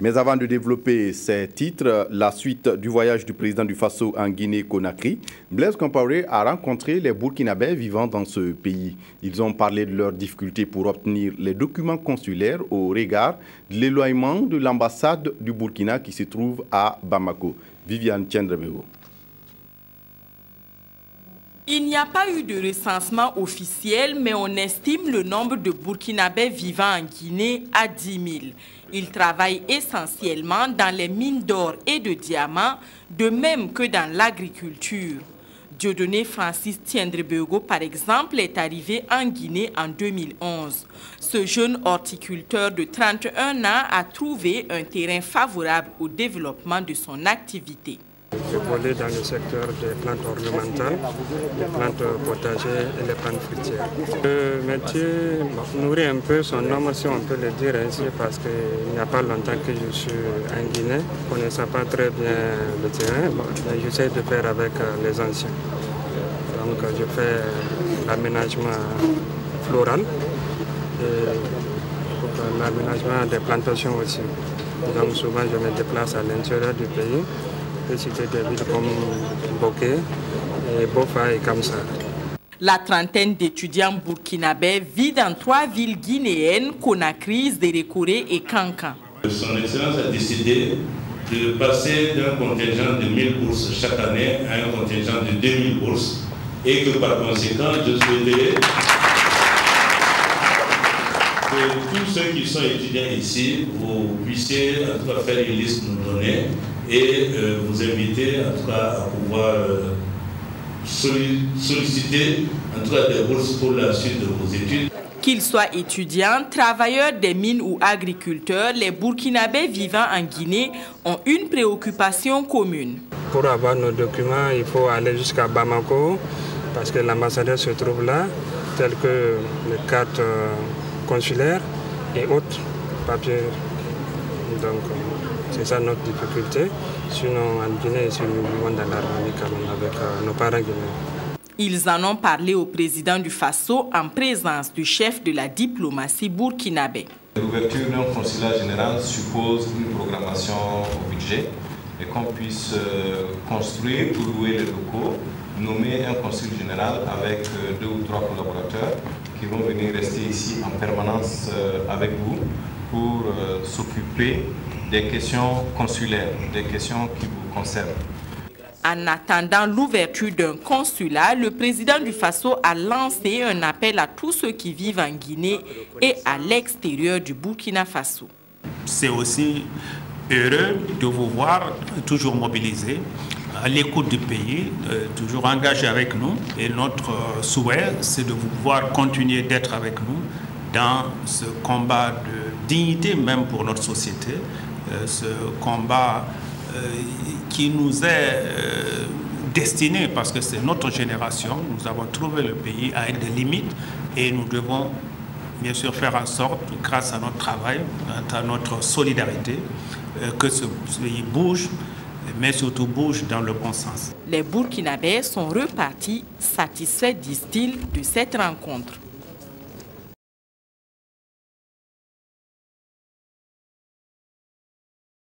Mais avant de développer ces titres, la suite du voyage du président du Faso en Guinée-Conakry, Blaise Compaoré a rencontré les Burkinabés vivant dans ce pays. Ils ont parlé de leurs difficultés pour obtenir les documents consulaires au regard de l'éloignement de l'ambassade du Burkina qui se trouve à Bamako. Viviane Tchendrebego. Il n'y a pas eu de recensement officiel, mais on estime le nombre de Burkinabés vivant en Guinée à 10 000. Ils travaillent essentiellement dans les mines d'or et de diamants, de même que dans l'agriculture. Dieudonné Francis Tiendrebego, par exemple, est arrivé en Guinée en 2011. Ce jeune horticulteur de 31 ans a trouvé un terrain favorable au développement de son activité évoluer dans le secteur des plantes ornementales, les plantes potagères et les plantes fruitières. Le métier nourrit un peu son nom, si on peut le dire ainsi, parce qu'il n'y a pas longtemps que je suis en Guinée, connaissant pas très bien le terrain, j'essaie de faire avec euh, les anciens. Donc je fais l'aménagement floral et l'aménagement des plantations aussi. Donc souvent je me déplace à l'intérieur du pays la trentaine d'étudiants burkinabés vit dans trois villes guinéennes, Conakry, Zérékoré et Kankan. Son Excellence a décidé de passer d'un contingent de 1000 bourses chaque année à un contingent de 2000 bourses et que par conséquent, je souhaitais que tous ceux qui sont étudiants ici, vous puissiez en tout cas faire une liste nous donner et euh, vous inviter en tout cas à pouvoir euh, solliciter en tout cas des bourses pour la suite de vos études. Qu'ils soient étudiants, travailleurs des mines ou agriculteurs, les Burkinabés vivant en Guinée ont une préoccupation commune. Pour avoir nos documents, il faut aller jusqu'à Bamako parce que l'ambassadeur se trouve là, tel que les cartes euh, consulaires et autres papiers. Donc, c'est ça notre difficulté. Sinon, en Guinée, c'est nous dans l'harmonie avec euh, nos parents guinéens. Ils en ont parlé au président du FASO en présence du chef de la diplomatie burkinabé. L'ouverture d'un consulat général suppose une programmation au budget et qu'on puisse euh, construire ou louer les locaux, nommer un consul général avec euh, deux ou trois collaborateurs qui vont venir rester ici en permanence avec vous pour s'occuper des questions consulaires, des questions qui vous concernent. En attendant l'ouverture d'un consulat, le président du Faso a lancé un appel à tous ceux qui vivent en Guinée et à l'extérieur du Burkina Faso. C'est aussi heureux de vous voir toujours mobilisés à l'écoute du pays, euh, toujours engagés avec nous. Et notre euh, souhait, c'est de vous voir continuer d'être avec nous dans ce combat de dignité même pour notre société, euh, ce combat qui nous est destiné, parce que c'est notre génération, nous avons trouvé le pays avec des limites et nous devons bien sûr faire en sorte, grâce à notre travail, à notre solidarité, que ce pays bouge, mais surtout bouge dans le bon sens. Les Burkinabés sont repartis satisfaits, disent-ils, de cette rencontre.